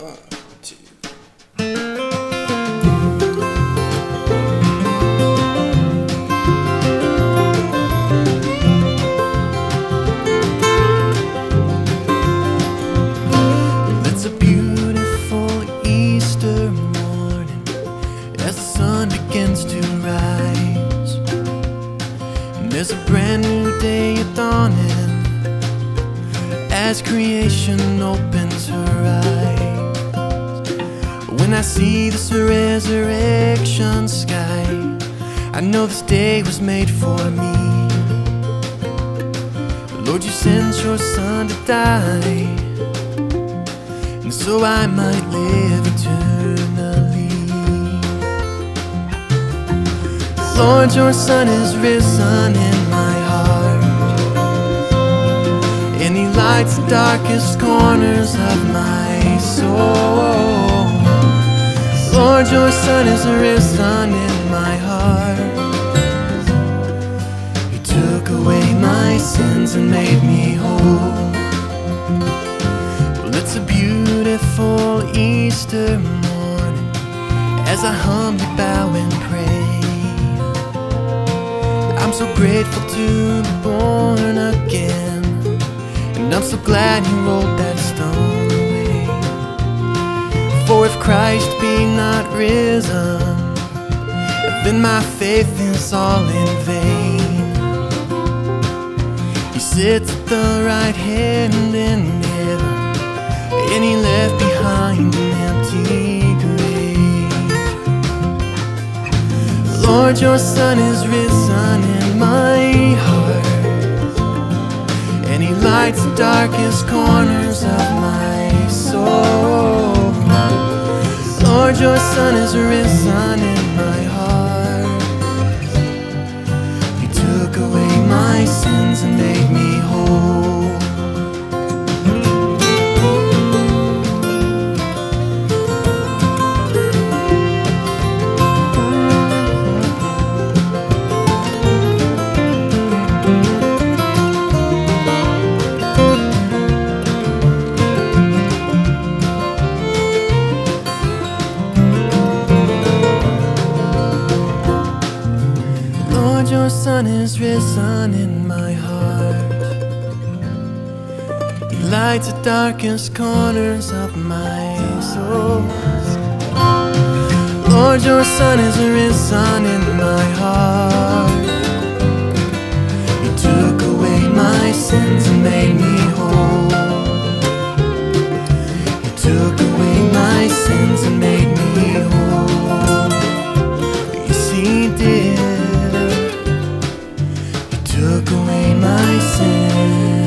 One. It's a beautiful Easter morning as the sun begins to rise. And there's a brand new day dawning as creation opens her eyes. I see this resurrection sky, I know this day was made for me. Lord, you sent your son to die and so I might live eternally. Lord, your Son is risen in my heart, and He lights the darkest corners of my soul. Lord, your Son is risen in my heart. He took away my sins and made me whole. Well, it's a beautiful Easter morning as I humbly bow and pray. I'm so grateful to be born again, and I'm so glad you rolled For if Christ be not risen, then my faith is all in vain. He sits at the right hand in heaven, and he left behind an empty grave. Lord, your Son is risen in my heart, and he lights the darkest corners of my soul. Lord, your Son is risen in my Son is risen in my heart. He lights the darkest corners of my soul. Lord, your Son is risen took away my sin.